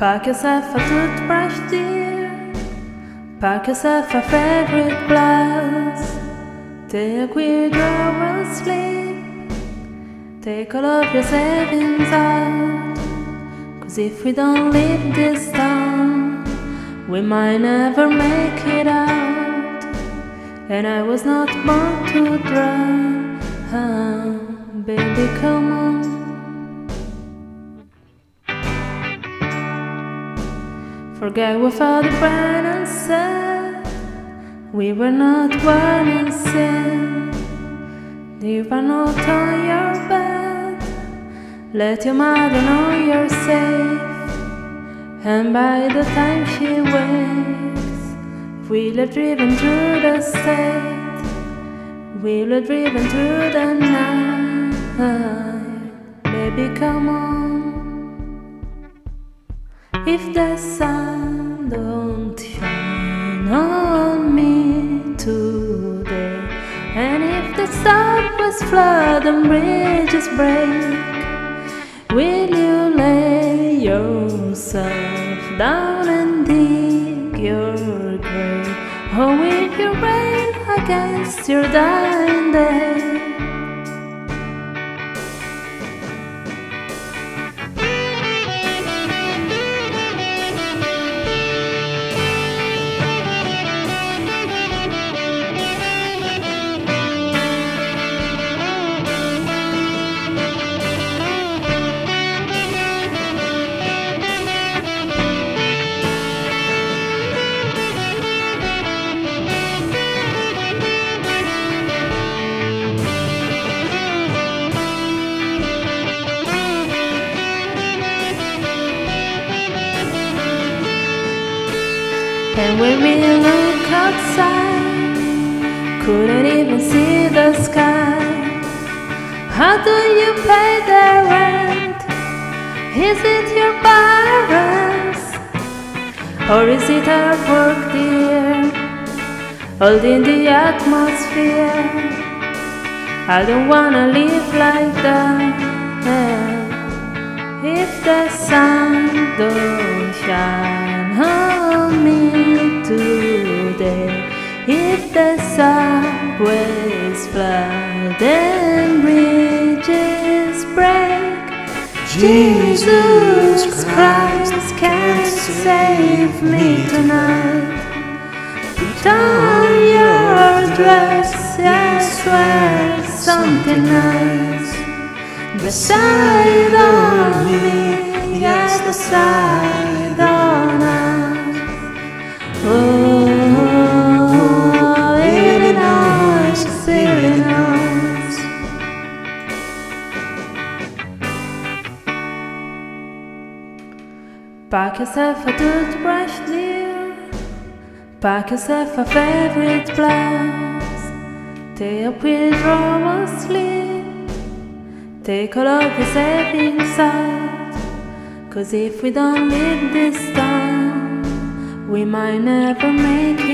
Pack yourself a toothbrush, dear. Pack yourself a favorite blouse. Take with your sleep. Take all of your savings out. Cause if we don't leave this town, we might never make it out. And I was not born to drown. Baby, come on. Forget what Father Brennan said. We were not one in sin. You are not on your bed. Let your mother know you're safe. And by the time she wakes, we'll have driven through the state. We'll have driven through the night. Baby, come on. If the sun don't shine on me today, and if the stars flood and bridges break, will you lay yourself down and dig your grave, or will you rain against your dying day? And when we look outside, couldn't even see the sky. How do you pay the rent? Is it your parents? Or is it our work, dear? Holding the atmosphere. I don't wanna live like that. If the sun don't shine today, if the subways flood and bridges break, Jesus Christ can save me tonight. Put on your dress, I swear something nice. Beside on me, yes, beside on Pack yourself a toothbrush, dear. Pack yourself a favorite blouse. Take with your sleep. Take all of your savings out. Cause if we don't leave this town, we might never make it.